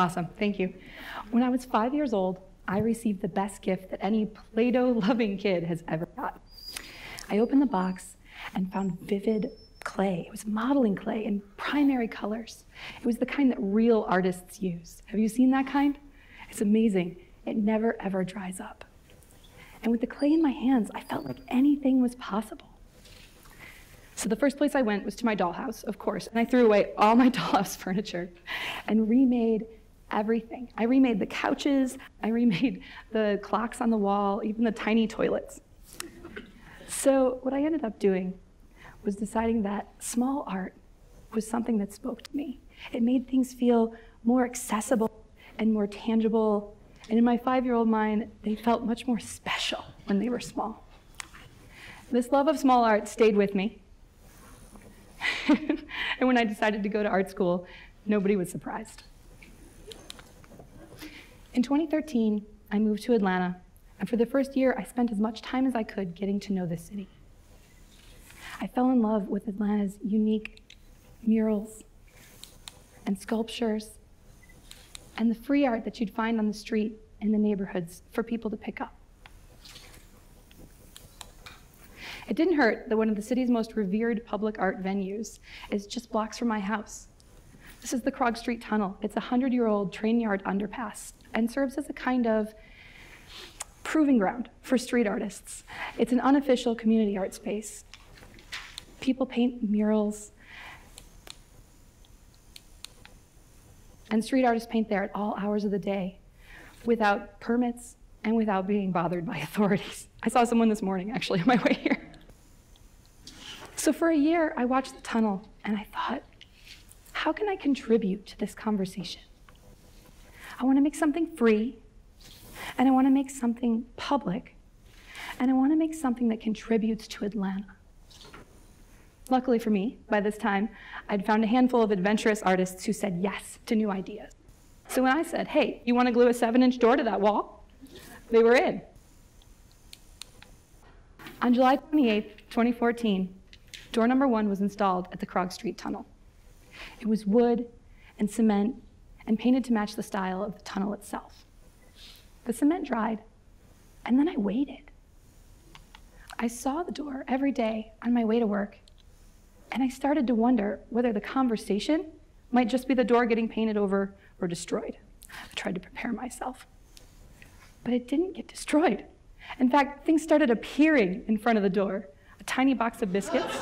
Awesome, thank you. When I was five years old, I received the best gift that any Play Doh loving kid has ever got. I opened the box and found vivid clay. It was modeling clay in primary colors. It was the kind that real artists use. Have you seen that kind? It's amazing. It never ever dries up. And with the clay in my hands, I felt like anything was possible. So the first place I went was to my dollhouse, of course, and I threw away all my dollhouse furniture and remade everything. I remade the couches, I remade the clocks on the wall, even the tiny toilets. So what I ended up doing was deciding that small art was something that spoke to me. It made things feel more accessible and more tangible. And in my five year old mind, they felt much more special when they were small. This love of small art stayed with me. and when I decided to go to art school, nobody was surprised. In 2013, I moved to Atlanta, and for the first year, I spent as much time as I could getting to know the city. I fell in love with Atlanta's unique murals and sculptures and the free art that you'd find on the street in the neighborhoods for people to pick up. It didn't hurt that one of the city's most revered public art venues is just blocks from my house. This is the Krog Street Tunnel. It's a 100 year old train yard underpass and serves as a kind of proving ground for street artists. It's an unofficial community art space People paint murals. And street artists paint there at all hours of the day without permits and without being bothered by authorities. I saw someone this morning actually on my way here. So for a year, I watched the tunnel and I thought, how can I contribute to this conversation? I want to make something free, and I want to make something public, and I want to make something that contributes to Atlanta. Luckily for me, by this time, I'd found a handful of adventurous artists who said yes to new ideas. So when I said, hey, you want to glue a seven inch door to that wall? They were in. On July 28, 2014, door number one was installed at the Krog Street Tunnel. It was wood and cement and painted to match the style of the tunnel itself. The cement dried, and then I waited. I saw the door every day on my way to work and I started to wonder whether the conversation might just be the door getting painted over or destroyed. I tried to prepare myself. But it didn't get destroyed. In fact, things started appearing in front of the door a tiny box of biscuits,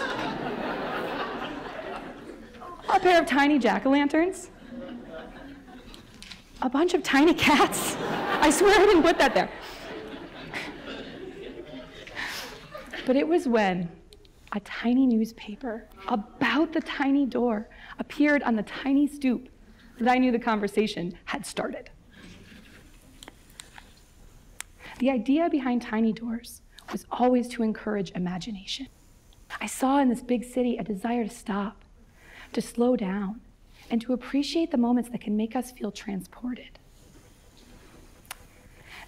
a pair of tiny jack o' lanterns, a bunch of tiny cats. I swear I didn't put that there. But it was when a tiny newspaper about the tiny door appeared on the tiny stoop that I knew the conversation had started. The idea behind tiny doors was always to encourage imagination. I saw in this big city a desire to stop, to slow down, and to appreciate the moments that can make us feel transported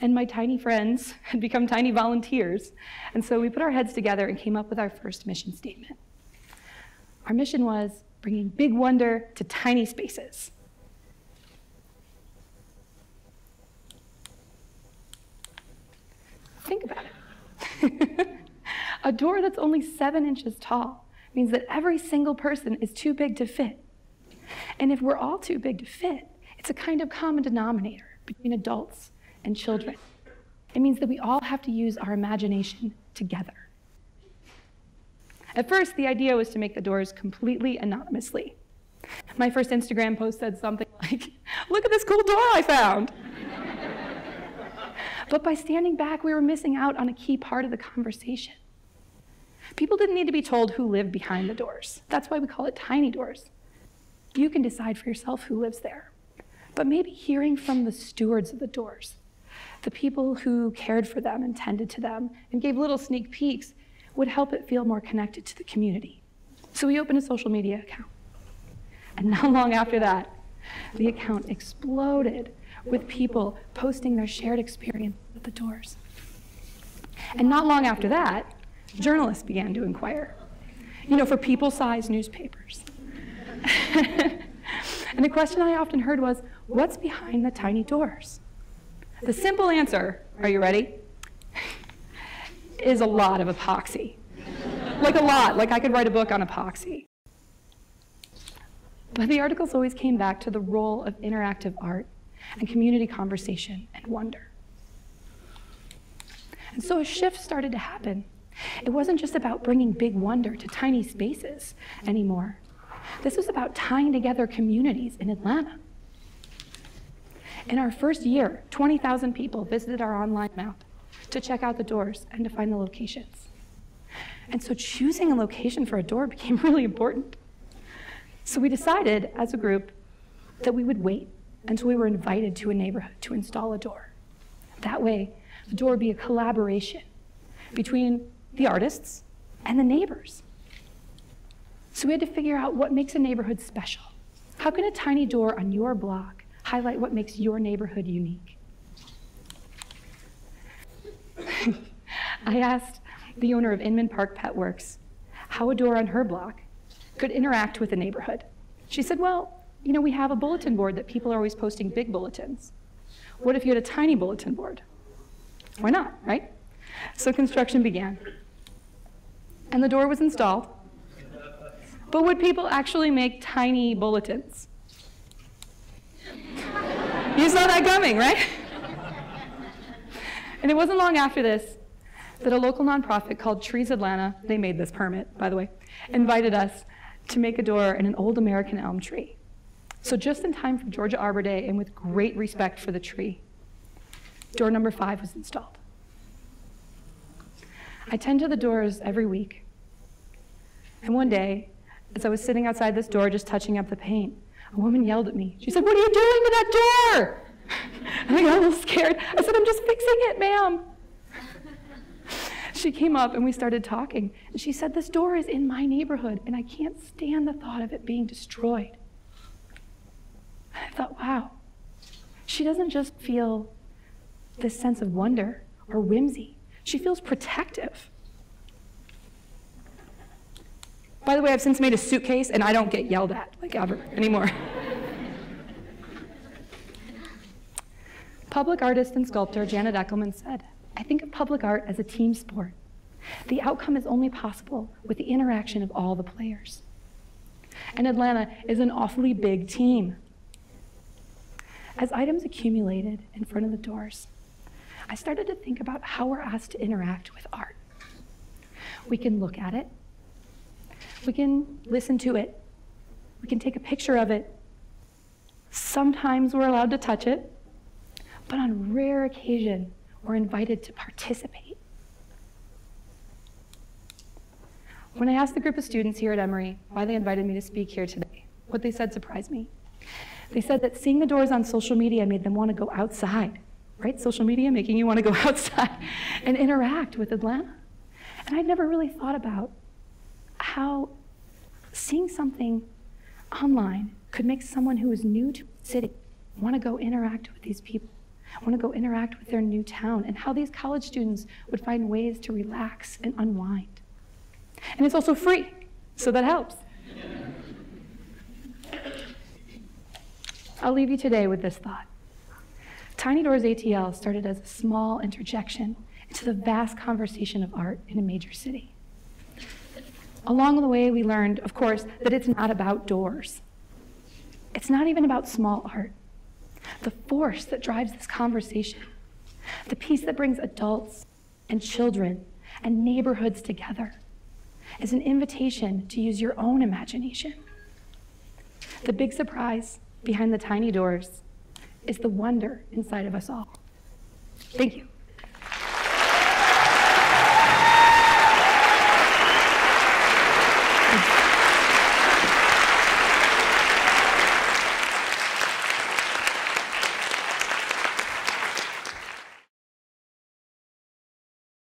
and my tiny friends had become tiny volunteers. And so we put our heads together and came up with our first mission statement. Our mission was bringing big wonder to tiny spaces. Think about it. a door that's only seven inches tall means that every single person is too big to fit. And if we're all too big to fit, it's a kind of common denominator between adults and children. It means that we all have to use our imagination together. At first, the idea was to make the doors completely anonymously. My first Instagram post said something like, Look at this cool door I found. but by standing back, we were missing out on a key part of the conversation. People didn't need to be told who lived behind the doors. That's why we call it tiny doors. You can decide for yourself who lives there. But maybe hearing from the stewards of the doors, the people who cared for them and tended to them and gave little sneak peeks would help it feel more connected to the community. So we opened a social media account. And not long after that, the account exploded with people posting their shared experience at the doors. And not long after that, journalists began to inquire, you know, for people sized newspapers. and the question I often heard was what's behind the tiny doors? The simple answer, are you ready? is a lot of epoxy. like a lot, like I could write a book on epoxy. But the articles always came back to the role of interactive art and community conversation and wonder. And so a shift started to happen. It wasn't just about bringing big wonder to tiny spaces anymore. This was about tying together communities in Atlanta. In our first year, 20,000 people visited our online map to check out the doors and to find the locations. And so choosing a location for a door became really important. So we decided as a group that we would wait until we were invited to a neighborhood to install a door. That way, the door would be a collaboration between the artists and the neighbors. So we had to figure out what makes a neighborhood special. How can a tiny door on your block highlight what makes your neighborhood unique? I asked the owner of Inman Park Pet Works how a door on her block could interact with the neighborhood. She said, well, you know, we have a bulletin board that people are always posting big bulletins. What if you had a tiny bulletin board? Why not, right? So construction began. And the door was installed. But would people actually make tiny bulletins? You saw that coming, right? And it wasn't long after this that a local nonprofit called Trees Atlanta, they made this permit, by the way, invited us to make a door in an old American elm tree. So just in time for Georgia Arbor Day and with great respect for the tree, door number five was installed. I tend to the doors every week. And one day, as I was sitting outside this door just touching up the paint, a woman yelled at me. She said, What are you doing to that door? And I got a little scared. I said, I'm just fixing it, ma'am. She came up and we started talking. And she said, This door is in my neighborhood, and I can't stand the thought of it being destroyed. And I thought, wow, she doesn't just feel this sense of wonder or whimsy, she feels protective. By the way, I've since made a suitcase and I don't get yelled at like ever anymore. public artist and sculptor Janet Echelman said, I think of public art as a team sport. The outcome is only possible with the interaction of all the players. And Atlanta is an awfully big team. As items accumulated in front of the doors, I started to think about how we're asked to interact with art. We can look at it, we can listen to it, we can take a picture of it. Sometimes we're allowed to touch it, but on rare occasion, we're invited to participate. When I asked the group of students here at Emory why they invited me to speak here today, what they said surprised me. They said that seeing the doors on social media made them want to go outside right? Social media making you want to go outside and interact with Atlanta. And I'd never really thought about how seeing something online could make someone who is new to the city want to go interact with these people, want to go interact with their new town, and how these college students would find ways to relax and unwind. And it's also free, so that helps. I'll leave you today with this thought. Tiny Doors ATL started as a small interjection into the vast conversation of art in a major city. Along the way, we learned, of course, that it's not about doors. It's not even about small art. The force that drives this conversation, the piece that brings adults and children and neighborhoods together, is an invitation to use your own imagination. The big surprise behind the tiny doors is the wonder inside of us all. Thank you.